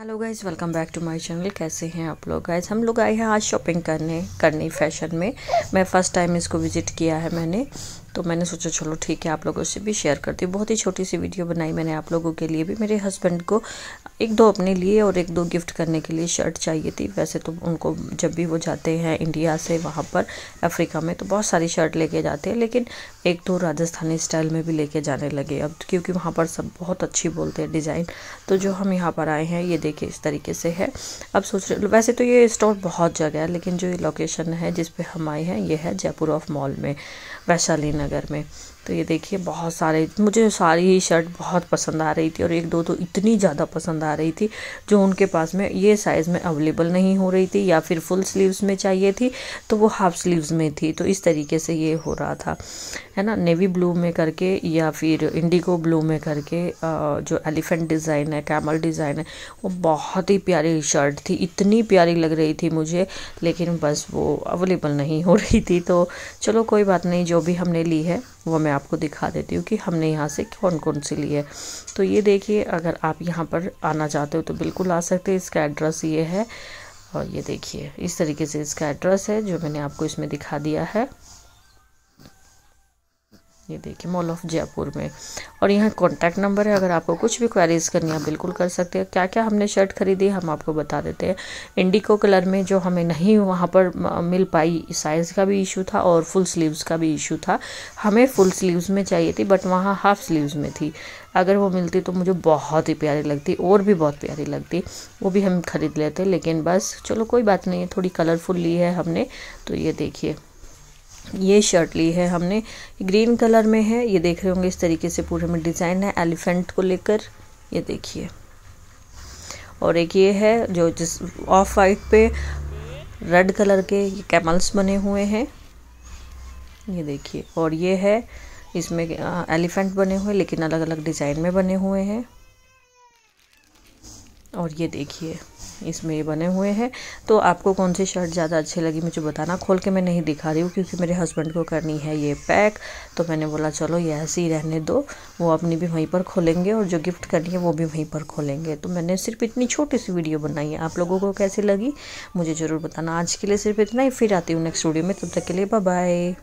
Hello guys welcome back to my channel कैसे हैं आप लोग? गाइज़ हम लोग आए हैं आज शॉपिंग करने, करनी फ़ैशन में। मैं फ़र्स्ट टाइम इसको विज़िट किया है मैंने। तो मैंने सोचा, चलो ठीक है, आप लोगों से भी शेयर करती हूँ। बहुत ही छोटी सी वीडियो बनाई मैंने आप लोगों के लिए भी। मेरे हस्बैंड को एक दो अपने लिए और एक दो गिफ्ट करने के लिए शर्ट चाहिए थी। वैसे तो उनको जब भी वो जाते हैं इंडिया से, वहाँ पर अफ्रीका में तो बहुत सारी शर्ट लेके जाते हैं। लेकिन एक दो राजस्थानी स्टाइल में भी लेके जाने लगे। अब क्योंकि वहाँ पर सब बहुत अच्छी बोलते हैं डिज़ाइन तो जो हम यहाँ पर आए हैं, ये देखिए इस तरीके से है। अब सोच रहे, वैसे तो ये स्टोर बहुत जगह है, लेकिन जो ये लोकेशन है जिस पे हम आए हैं, ये है जयपुर ऑफ़ मॉल में, वैशाली नगर में। तो ये देखिए, बहुत सारे, मुझे सारी ही शर्ट बहुत पसंद आ रही थी और एक दो तो इतनी ज़्यादा पसंद आ रही थी जो उनके पास में, ये साइज़ में अवेलेबल नहीं हो रही थी या फिर फुल स्लीव्स में चाहिए थी तो वो हाफ़ स्लीव्स में थी। तो इस तरीके से ये हो रहा था, है ना? नेवी ब्लू में करके या फिर इंडिगो ब्लू में करके जो एलिफेंट डिज़ाइन है, कैमल डिज़ाइन है, वो बहुत ही प्यारी शर्ट थी। इतनी प्यारी लग रही थी मुझे, लेकिन बस वो अवेलेबल नहीं हो रही थी। तो चलो कोई बात नहीं, जो भी हमने ली है, वो मैं आपको दिखा देती हूँ कि हमने यहाँ से कौन कौन सी ली है। तो ये देखिए, अगर आप यहाँ पर आना चाहते हो तो बिल्कुल आ सकते हैं। इसका एड्रेस ये है। और ये देखिए, इस तरीके से इसका एड्रेस है, जो मैंने आपको इसमें दिखा दिया है। ये देखिए मॉल ऑफ़ जयपुर में। और यहाँ कॉन्टैक्ट नंबर है, अगर आपको कुछ भी क्वेरीज करनी है बिल्कुल कर सकते हैं। क्या क्या हमने शर्ट खरीदी, हम आपको बता देते हैं। इंडिको कलर में जो हमें नहीं वहाँ पर मिल पाई साइज़ का भी इशू था और फुल स्लीव्स का भी इशू था। हमें फुल स्लीव्स में चाहिए थी बट वहाँ हाफ़ स्लीव्स में थी। अगर वो मिलती तो मुझे बहुत ही प्यारी लगती, और भी बहुत प्यारी लगती। वो भी हम खरीद लेते, लेकिन बस, चलो कोई बात नहीं है थोड़ी कलरफुल ली है हमने तो ये देखिए। ये शर्ट ली है हमने। ग्रीन कलर में है। ये देख रहे होंगे इस तरीके से पूरे में डिज़ाइन है। एलिफेंट को लेकर। ये देखिए। और एक ये है जो जिस ऑफ़ वाइट पे रेड कलर के ये कैमल्स बने हुए हैं। ये देखिए। और ये है, इसमें एलिफेंट बने हुए, लेकिन अलग अलग डिज़ाइन में बने हुए हैं। और ये देखिए। इसमें ये बने हुए हैं। तो आपको कौन सी शर्ट ज़्यादा अच्छी लगी मुझे बताना। खोल के मैं नहीं दिखा रही हूँ क्योंकि मेरे हस्बैंड को करनी है ये पैक। तो मैंने बोला, चलो ये ऐसे ही रहने दो। वो अपनी भी वहीं पर खोलेंगे और जो गिफ्ट करनी है वो भी वहीं पर खोलेंगे। तो मैंने सिर्फ़ इतनी छोटी सी वीडियो बनाई है। आप लोगों को कैसी लगी, मुझे ज़रूर बताना। आज के लिए सिर्फ़ इतना ही। फिर आती हूँ नेक्स्ट वीडियो में। तब तक के लिए बाय